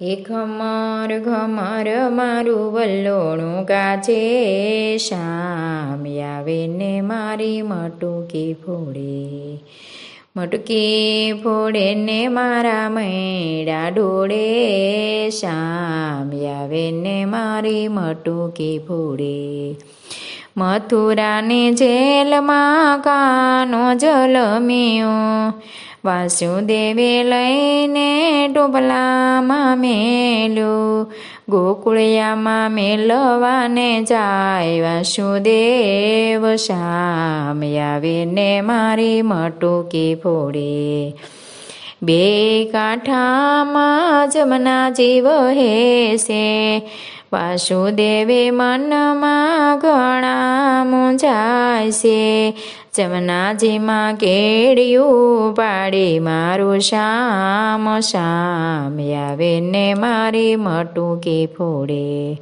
એ ખમર ઘમર મારું વલ્લોણું ગાજે, શામ આવે ને મારી મટુકી ફોડે. મટકી ફોડે ને મારા મૈડા ઢોળે શામ આવે ને મારી મટુકી ફોડે. મથુરાની જેલમાં કાનો જલમ્યો વાસુદેવે લઈને ડોબલામાં મેલ્યું, ગોકુળિયામાં મેલવાને જાય, વાસુદેવ શામ આવીને મારી મટુકી ફોડે. બે કાંઠામાં જમના જીવ હેસે, વાસુદેવે મનમાં ઘણા મૂંઝાય છે જમનાજીમાં કેડિયું પાડી મારું શામ શામ આવે ને મારી મટુકી ફોડે.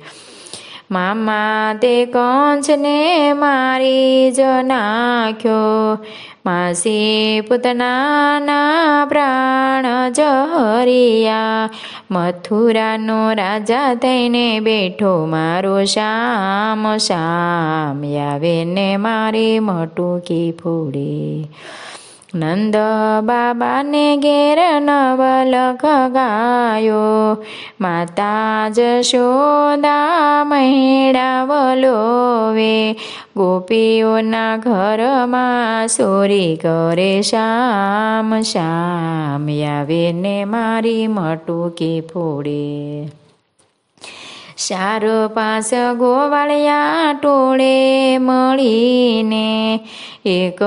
મામા તે કંચને મારી જ નાખ્યો. માસી પુતનાના પ્રાણ જહરિયા મથુરાનો રાજા થઈને બેઠો મારો શામ શામ આવે ને મારી મટુકી ફોડે નંદ બાબાને ઘેર નવલખ ગાયો માતા જશોદા મહેડાવલોવે ગોપીઓના ઘરમાં સોરી કરે શામ શામ આવે ને મારી મટુકી ફોડે સારો પાંચ ગોવાળિયા ટોળે મળીને એક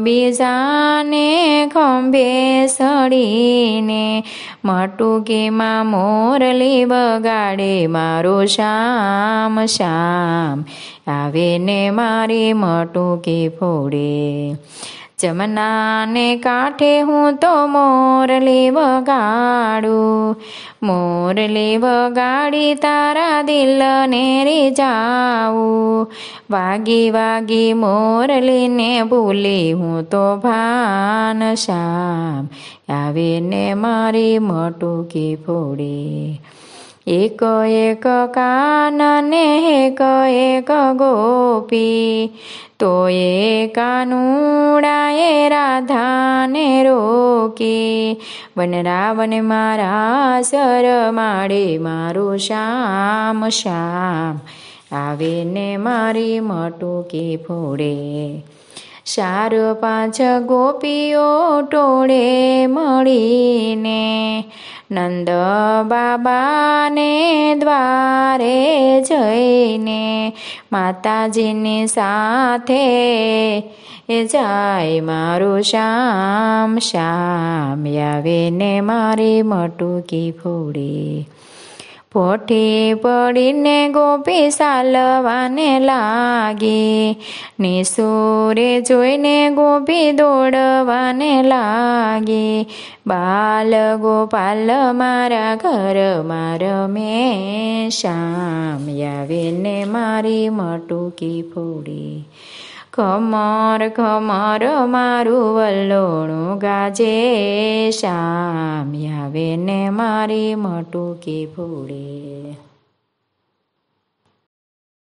બીજાને ખંભે સડીને મટુકીમાં મોરલી બગાડે, મારો શામ શામ આવે ને મારી મટુકી ફોડે. જમનાને કાંઠે હું તો મોરલી વગાડું મોરલી વગાડી તારા દિલને રીજાવું વાગી વાગી મોરલીને ભૂલી હું તો ભાન શામ આવીને મારી મટુકી ફોડી એક એક કાનને, એક એક ગોપી તો એ કાનુડાએ રાધાને રોકી. વનરાવન મારા સર માડે, મારું શામ શામ આવે ને મારી મટુકી ફોડે. ચાર પાંચ ગોપીઓ ટોળે મળીને નંદ બાબાને દ્વારે જઈને માતાજીની સાથે એ જાય મારું શામ શામ આવીને મારી મટુકી ફોડી. પોઠી પડીને ગોપી સાલવાને લાગી. નિસુરે જોઈને ગોપી દોડવાને લાગી. બાલ ગોપાલ મારા ઘર માર મેં શામ આવીને મારી મટુકી ફોડી. ખમર ખમર મારું વલ્લોણું ગાજે શ્યામ આવે ને મારી મટુકી ફોડે